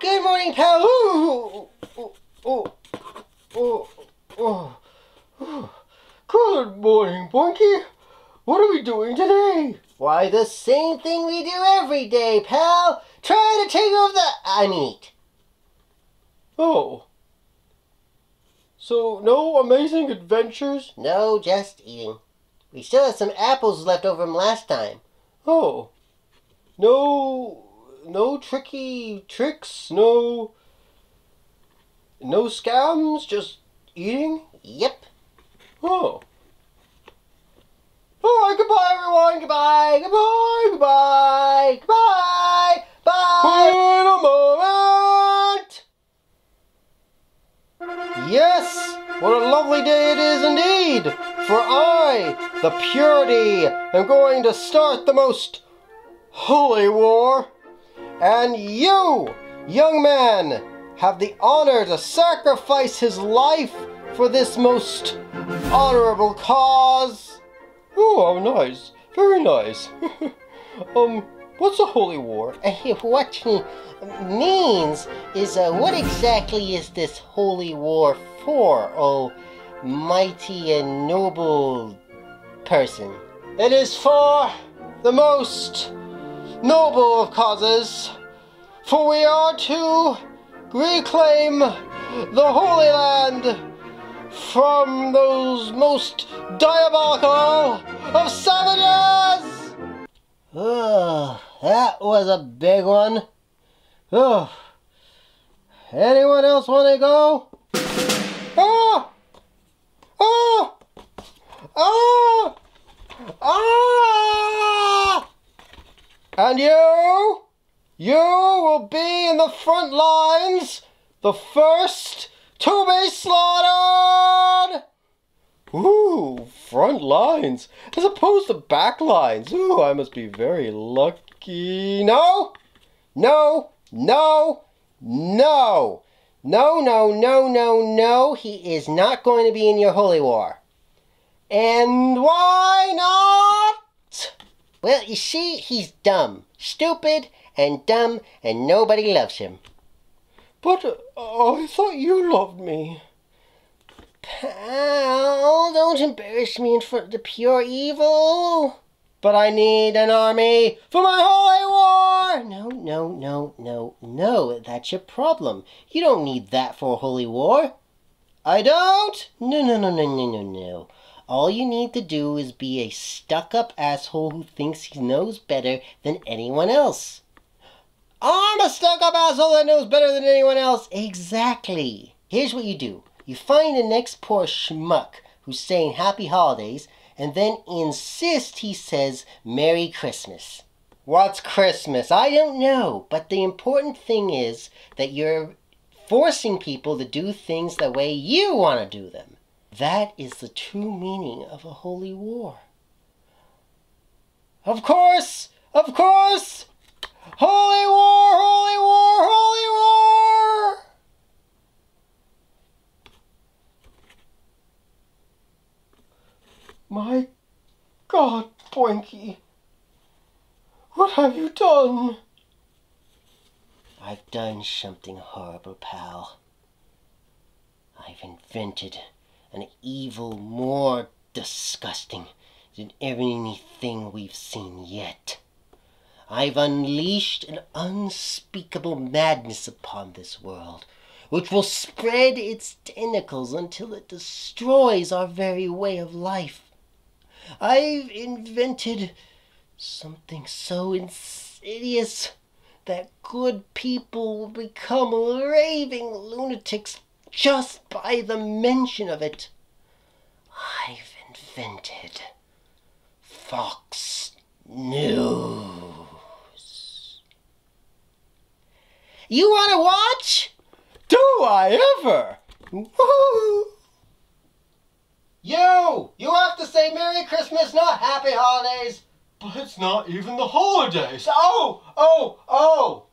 Good morning, pal. Ooh, ooh, ooh, ooh, ooh, ooh. Good morning, Boinky. What are we doing today? Why, the same thing we do every day, pal. Try to take over the... I mean eat. Oh. So, no amazing adventures? No, just eating. We still have some apples left over from last time. Oh. No... No tricky tricks? No... No scams? Just eating? Yep. Oh. Oh, goodbye, everyone. Goodbye. Goodbye. Goodbye. Goodbye. Bye. Wait a moment. Yes. What a lovely day it is indeed. For I, the purity, am going to start the most holy war. And you, young man, have the honor to sacrifice his life for this most honorable cause. Oh, how nice. Very nice. um, what's a holy war? what he means is, uh, what exactly is this holy war for, oh mighty and noble person? It is for the most noble causes, for we are to reclaim the Holy Land from those most diabolical of savages! Oh, that was a big one. Oh, anyone else want to go? Oh! Oh! Oh! Ah! And you? You will be in the front lines, the first to be slaughtered! Ooh, front lines, as opposed to back lines. Ooh, I must be very lucky. No! No! No! No! No, no, no, no, no. He is not going to be in your holy war. And why not? Well, you see, he's dumb. Stupid and dumb, and nobody loves him. But uh, I thought you loved me. Pal, don't embarrass me in front of the pure evil. But I need an army for my holy war! No, no, no, no, no, that's your problem. You don't need that for a holy war. I don't? No, no, no, no, no, no, no. All you need to do is be a stuck-up asshole who thinks he knows better than anyone else. I'm a stuck-up asshole that knows better than anyone else. Exactly. Here's what you do. You find the next poor schmuck who's saying happy holidays and then insist he says Merry Christmas. What's Christmas? I don't know. But the important thing is that you're forcing people to do things the way you want to do them. That is the true meaning of a holy war. Of course! Of course! Holy war! Holy war! Holy war! My God, Boinky, what have you done? I've done something horrible, pal. I've invented an evil more disgusting than anything we've seen yet. I've unleashed an unspeakable madness upon this world, which will spread its tentacles until it destroys our very way of life. I've invented something so insidious that good people will become raving lunatics just by the mention of it. I've invented Fox News. You want to watch? Do I ever? Woo! You! You have to say Merry Christmas, not Happy Holidays. But it's not even the holidays. Oh! Oh! Oh!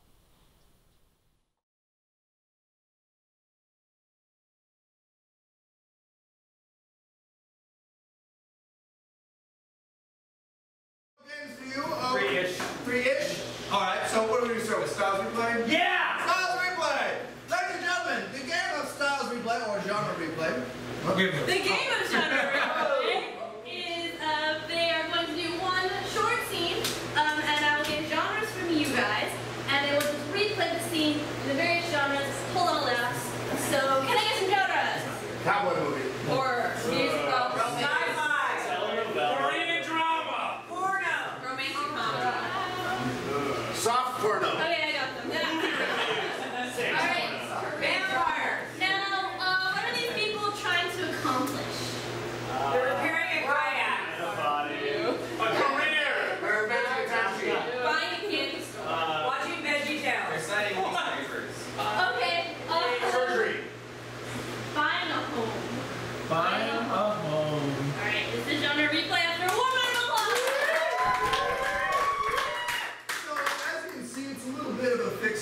review of... Um, three-ish. Three-ish? All right, so what are we going to start with? Styles Replay? Yeah! Styles Replay! Ladies and gentlemen, the game of Styles Replay, or genre replay... The game of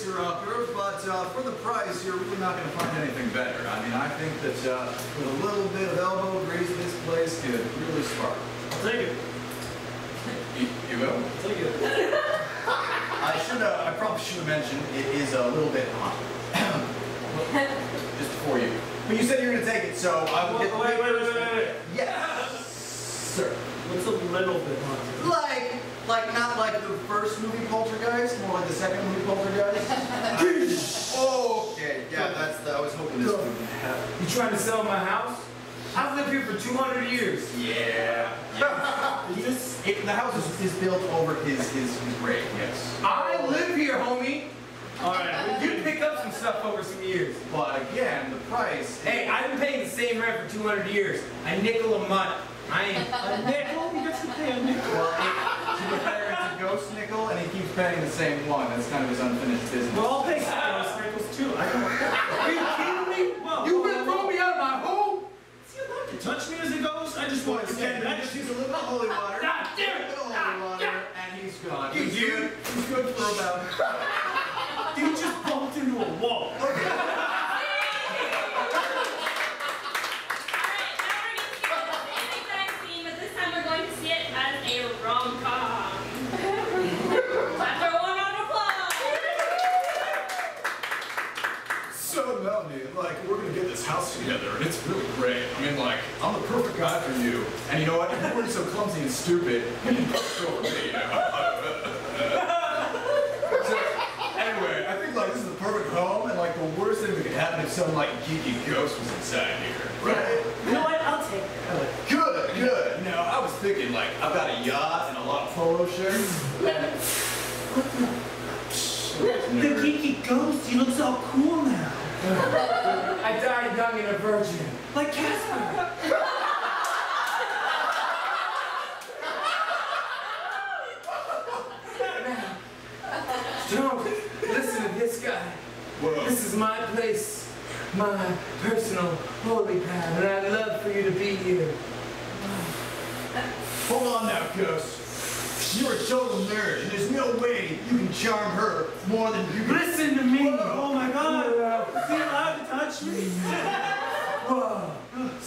fixer-upper, but uh, for the price, you're really not going to find anything better. I mean, I think that uh, with a little bit of elbow grease, this place could really spark. I'll take it. You, you will? Take it. I should have, I probably should have mentioned, it is a little bit hot. Just before you. But you said you were going to take it, so I will Wait, get wait, wait, wait, wait. Yes, sir. What's a little bit haunted? Like, like not like the first movie Poltergeist, more like the second movie Poltergeist. Oh, okay, yeah, that's the, I was hoping this would happen. You trying to sell my house? I've lived here for 200 years. Yeah. This, it, the house is, is built over his, his, his grave, yes. I live here, homie. Alright, You pick up some stuff over some years. But again, the price. Hey, I've been paying the same rent for 200 years. A nickel a month. I ain't. a nickel? You got to pay a nickel. Well, it, to be fair, it's a ghost nickel, and he keeps paying the same one. That's kind of his unfinished business. Well, I'll pay some nickels too. I don't. Are you kidding me? Well, You gonna throw me out of my home? Is he allowed to touch me as a ghost? I just want to Okay, get I just use a little holy ah, water. God damn A ah, it! little holy water, and he's gone. You dude. good. He's good for about. You just bumped into a wall. Alright, now we're going to see the same exact scene, but this time we're going to see it as a rom-com. After one round of applause! So Melanie, like we're gonna get this house together, and it's really great. I mean, like I'm the perfect guy for you. And you know what? If you weren't so clumsy and stupid, you can post over me. You know? so, anyway, I think like this is the perfect home, and like the worst thing that could happen if some like geeky ghost was inside here, right? You know what? I'll take it. Good, good. You know, I was thinking like I've got a yacht and a lot of polo shirts. The geeky ghost. You look so cool now. I died young and a virgin. Like Casper. Don't listen to this guy. Whoa. This is my place, my personal holy pad, and I'd love for you to be here. Hold on now, Gus. You're a total nerd, and there's no way you can charm her more than you can. Listen to me. Oh my god! Is he allowed to touch me? Whoa.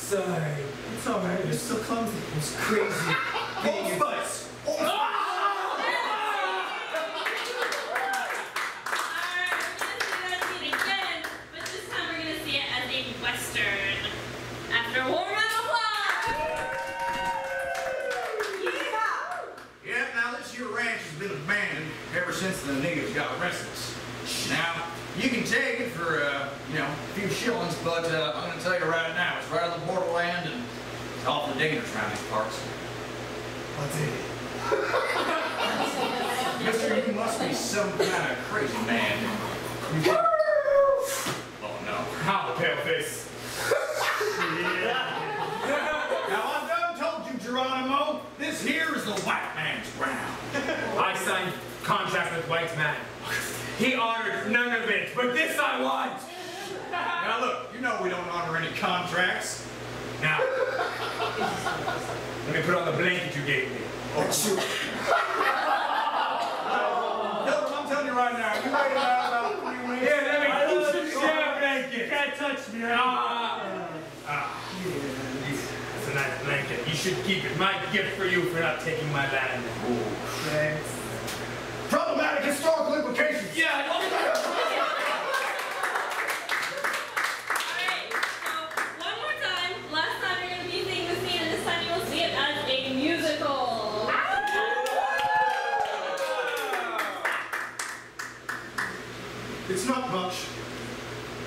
Sorry. It's alright, you're so clumsy. It's crazy. Old Spice! Old Spice! Alright, we're going to see that again, but this time we're going to see it as a western. After one round of applause! Yeah, now this here ranch has been abandoned ever since the natives got restless. Now, you can take it for, uh, you know, a few shillings, but uh, I'm gonna tell you right now, it's right on the borderland and it's awful dangerous around these parts. I'll take it. Mister, you must be some kind of crazy man. You think- Oh no. How, paleface? Now I've done told you, Geronimo, this here is the white man's ground. I signed contract with White Man. He honored none of it, but this I want. Now look, you know we don't honor any contracts. Now, let me put on the blanket you gave me. Oh, shoot. Hilton, I'm telling you right now, you waited out about three weeks. Here, let me I love push it. the share blanket. You can't touch me. Ah, ah. It's a nice blanket. You should keep it. My gift for you for not taking my land. Problematic historical implications. Yeah, Alright, now It's not much.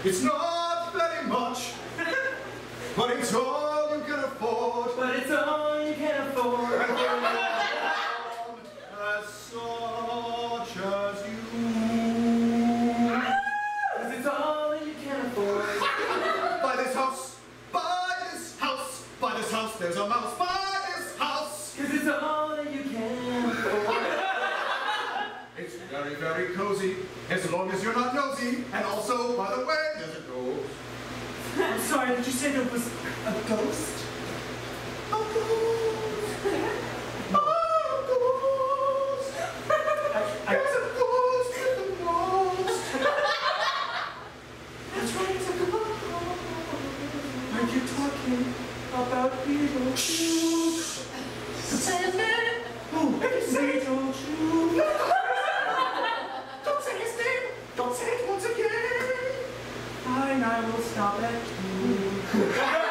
It's not very much, but it's all you can afford. But it's all you can afford. As such as you. Cause it's all you can afford. Buy this house, buy this house, buy this house. There's a mouse. Buy this house. Cause it's all that you can afford. It's very, very cozy, as long as you're not nosy. And also, by the way, there's a ghost. I'm sorry, did you say there was a ghost? A ghost. A ghost. I, There's a ghost in the walls. that's right, it's a ghost. Are you talking about Beetlejuice? Oh, Beetlejuice. Don't say his name. Don't say it once again. Fine, I will stop at two.